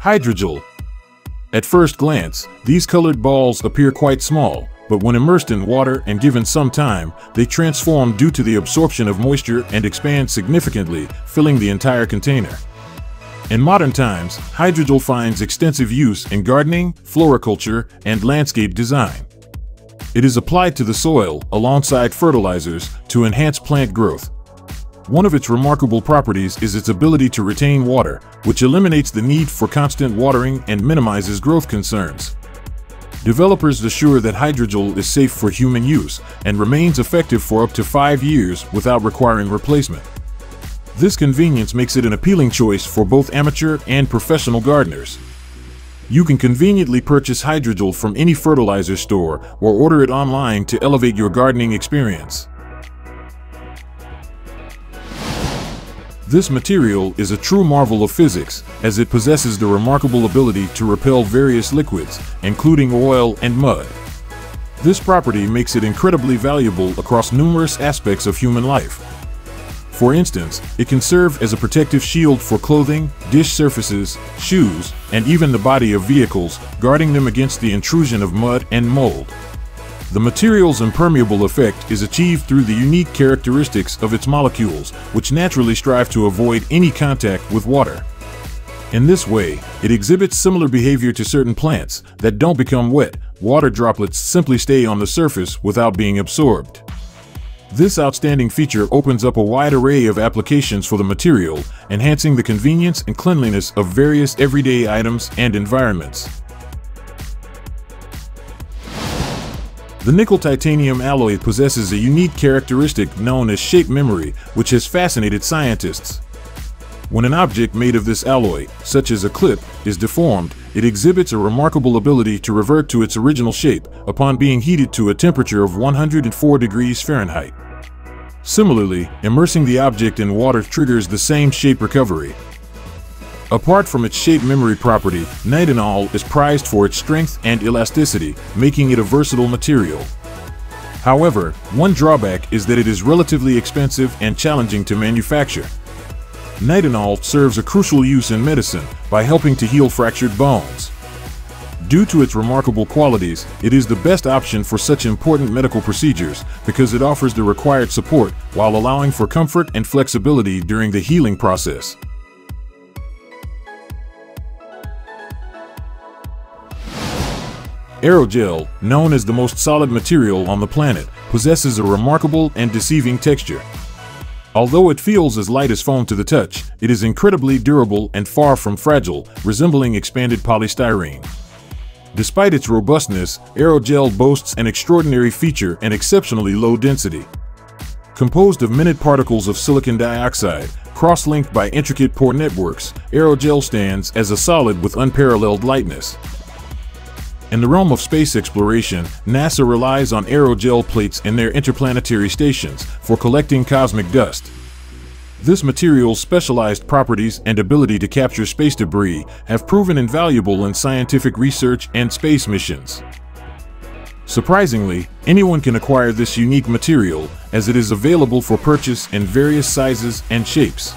Hydrogel. At first glance, these colored balls appear quite small, but when immersed in water and given some time, they transform due to the absorption of moisture and expand significantly, filling the entire container. In modern times, hydrogel finds extensive use in gardening, floriculture, and landscape design. It is applied to the soil alongside fertilizers to enhance plant growth. One of its remarkable properties is its ability to retain water, which eliminates the need for constant watering and minimizes growth concerns. Developers assure that hydrogel is safe for human use and remains effective for up to five years without requiring replacement. This convenience makes it an appealing choice for both amateur and professional gardeners. You can conveniently purchase hydrogel from any fertilizer store or order it online to elevate your gardening experience. This material is a true marvel of physics, as it possesses the remarkable ability to repel various liquids, including oil and mud. This property makes it incredibly valuable across numerous aspects of human life. For instance, it can serve as a protective shield for clothing, dish surfaces, shoes, and even the body of vehicles, guarding them against the intrusion of mud and mold. The material's impermeable effect is achieved through the unique characteristics of its molecules, which naturally strive to avoid any contact with water. In this way, it exhibits similar behavior to certain plants that don't become wet. Water droplets simply stay on the surface without being absorbed. This outstanding feature opens up a wide array of applications for the material, enhancing the convenience and cleanliness of various everyday items and environments. The nickel titanium alloy possesses a unique characteristic known as shape memory, which has fascinated scientists. When an object made of this alloy, such as a clip, is deformed, it exhibits a remarkable ability to revert to its original shape upon being heated to a temperature of 104 degrees Fahrenheit. Similarly, immersing the object in water triggers the same shape recovery, Apart from its shape memory property, nitinol is prized for its strength and elasticity, making it a versatile material. However, one drawback is that it is relatively expensive and challenging to manufacture. Nitinol serves a crucial use in medicine by helping to heal fractured bones. Due to its remarkable qualities, it is the best option for such important medical procedures because it offers the required support while allowing for comfort and flexibility during the healing process. Aerogel, known as the most solid material on the planet, possesses a remarkable and deceiving texture. Although it feels as light as foam to the touch, it is incredibly durable and far from fragile, resembling expanded polystyrene. Despite its robustness, aerogel boasts an extraordinary feature and exceptionally low density. Composed of minute particles of silicon dioxide, cross-linked by intricate pore networks, aerogel stands as a solid with unparalleled lightness. In the realm of space exploration, NASA relies on aerogel plates in their interplanetary stations for collecting cosmic dust. This material's specialized properties and ability to capture space debris have proven invaluable in scientific research and space missions. Surprisingly, anyone can acquire this unique material as it is available for purchase in various sizes and shapes.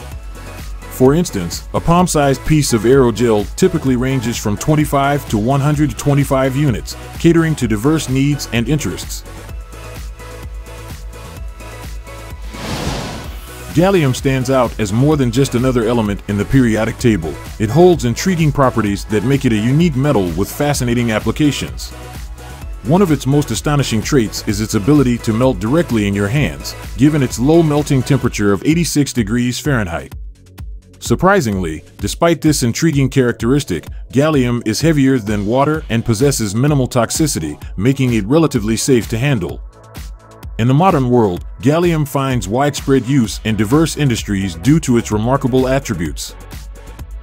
For instance, a palm-sized piece of aerogel typically ranges from 25 to 125 units, catering to diverse needs and interests. Gallium stands out as more than just another element in the periodic table. It holds intriguing properties that make it a unique metal with fascinating applications. One of its most astonishing traits is its ability to melt directly in your hands, given its low melting temperature of 86 degrees Fahrenheit. Surprisingly, despite this intriguing characteristic, gallium is heavier than water and possesses minimal toxicity, making it relatively safe to handle. In the modern world, gallium finds widespread use in diverse industries due to its remarkable attributes.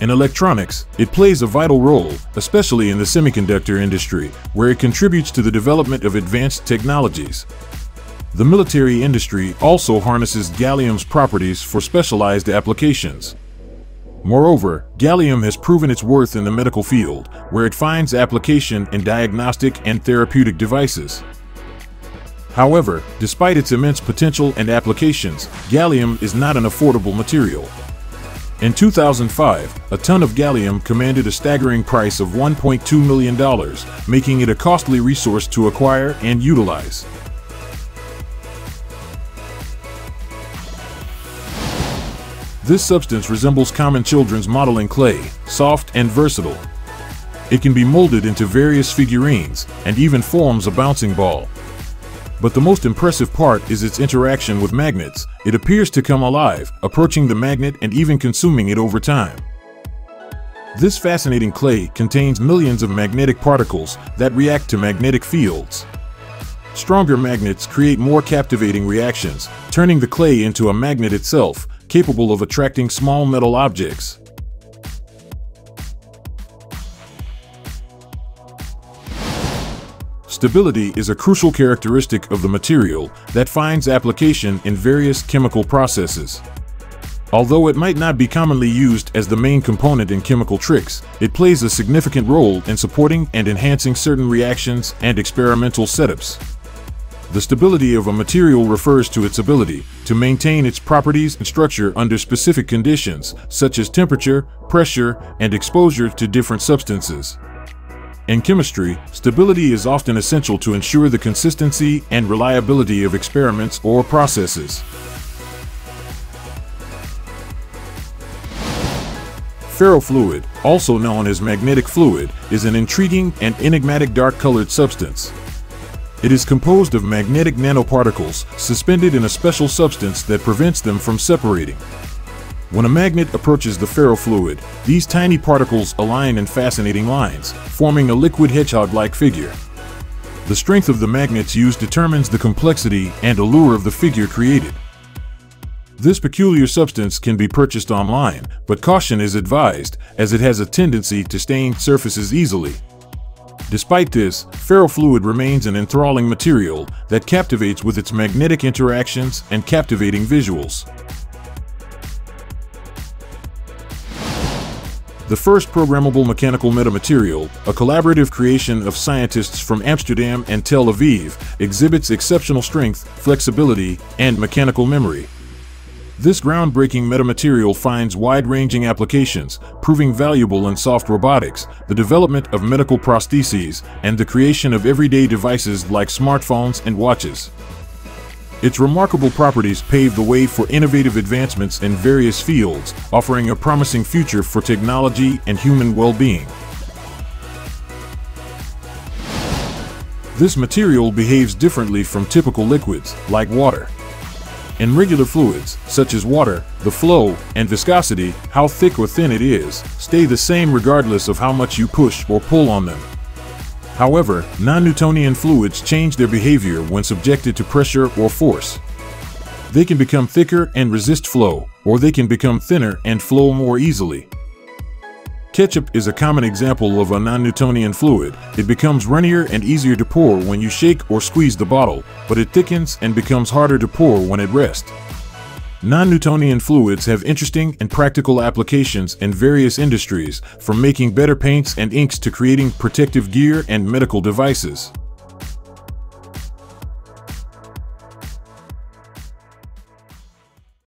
In electronics, it plays a vital role, especially in the semiconductor industry, where it contributes to the development of advanced technologies. The military industry also harnesses gallium's properties for specialized applications. Moreover, gallium has proven its worth in the medical field, where it finds application in diagnostic and therapeutic devices. However, despite its immense potential and applications, gallium is not an affordable material. In 2005, a ton of gallium commanded a staggering price of $1.2 million, making it a costly resource to acquire and utilize. This substance resembles common children's modeling clay, soft and versatile. It can be molded into various figurines and even forms a bouncing ball. But the most impressive part is its interaction with magnets. It appears to come alive, approaching the magnet and even consuming it over time. This fascinating clay contains millions of magnetic particles that react to magnetic fields. Stronger magnets create more captivating reactions, turning the clay into a magnet itself, capable of attracting small metal objects. Stability is a crucial characteristic of the material that finds application in various chemical processes. Although it might not be commonly used as the main component in chemical tricks, it plays a significant role in supporting and enhancing certain reactions and experimental setups. The stability of a material refers to its ability to maintain its properties and structure under specific conditions, such as temperature, pressure, and exposure to different substances. In chemistry, stability is often essential to ensure the consistency and reliability of experiments or processes. Ferrofluid, also known as magnetic fluid, is an intriguing and enigmatic dark-colored substance. It is composed of magnetic nanoparticles suspended in a special substance that prevents them from separating. When a magnet approaches the ferrofluid, these tiny particles align in fascinating lines, forming a liquid hedgehog-like figure. The strength of the magnets used determines the complexity and allure of the figure created. This peculiar substance can be purchased online, but caution is advised, as it has a tendency to stain surfaces easily. Despite this, ferrofluid remains an enthralling material that captivates with its magnetic interactions and captivating visuals. The first programmable mechanical metamaterial, a collaborative creation of scientists from Amsterdam and Tel Aviv, exhibits exceptional strength, flexibility, and mechanical memory. This groundbreaking metamaterial finds wide-ranging applications, proving valuable in soft robotics, the development of medical prostheses, and the creation of everyday devices like smartphones and watches. Its remarkable properties pave the way for innovative advancements in various fields, offering a promising future for technology and human well-being. This material behaves differently from typical liquids, like water. In regular fluids, such as water, the flow and viscosity, how thick or thin it is, stay the same regardless of how much you push or pull on them. However, non-Newtonian fluids change their behavior when subjected to pressure or force. They can become thicker and resist flow, or they can become thinner and flow more easily. Ketchup is a common example of a non-Newtonian fluid. It becomes runnier and easier to pour when you shake or squeeze the bottle, but it thickens and becomes harder to pour when at rest. Non-Newtonian fluids have interesting and practical applications in various industries, from making better paints and inks to creating protective gear and medical devices.